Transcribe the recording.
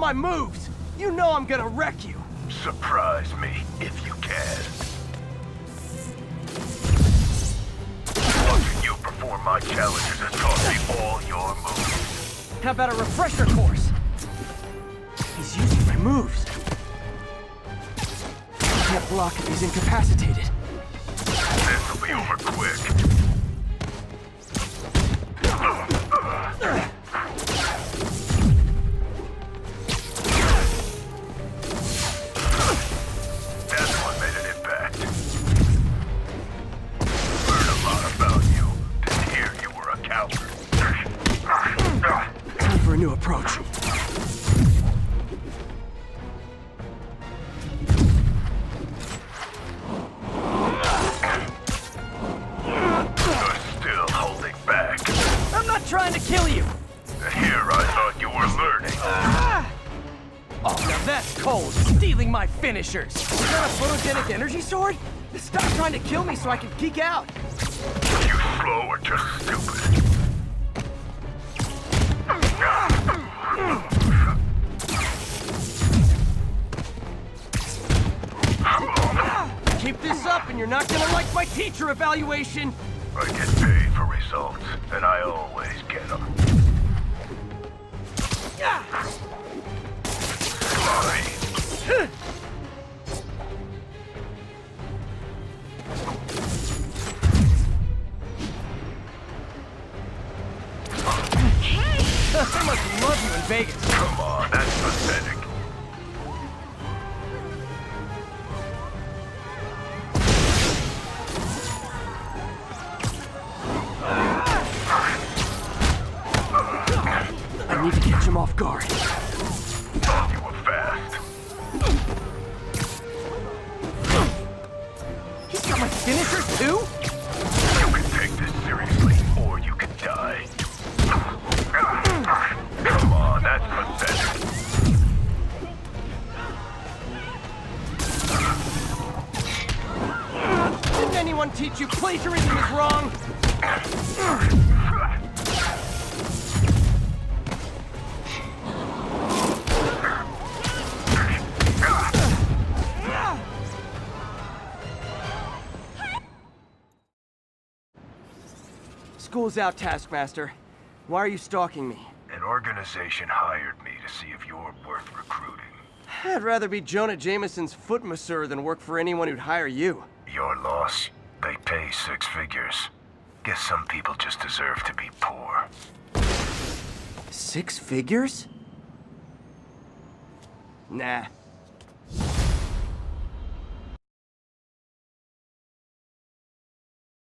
my moves! You know I'm gonna wreck you! Surprise me, if you can. Watching you perform my challenges has taught me all your moves. How about a refresher course? He's using my moves. I can't block if he's incapacitated. This will be over quick. Cold. Stealing my finishers. Is that a photonic energy sword? This stop trying to kill me so I can geek out. You slow or just stupid. Up and you're not gonna like my teacher evaluation. I get paid for results, and I always get them. Slimy. I must love you in Vegas. Come on, that's pathetic. Guard. You were fast. He's got my finishers too? You can take this seriously, or you can die. Come on, that's pathetic. Didn't anyone teach you plagiarism is wrong? School's out, Taskmaster. Why are you stalking me? An organization hired me to see if you're worth recruiting. I'd rather be Jonah Jameson's foot masseur than work for anyone who'd hire you. Your loss. They pay six figures. Guess some people just deserve to be poor. Six figures? Nah,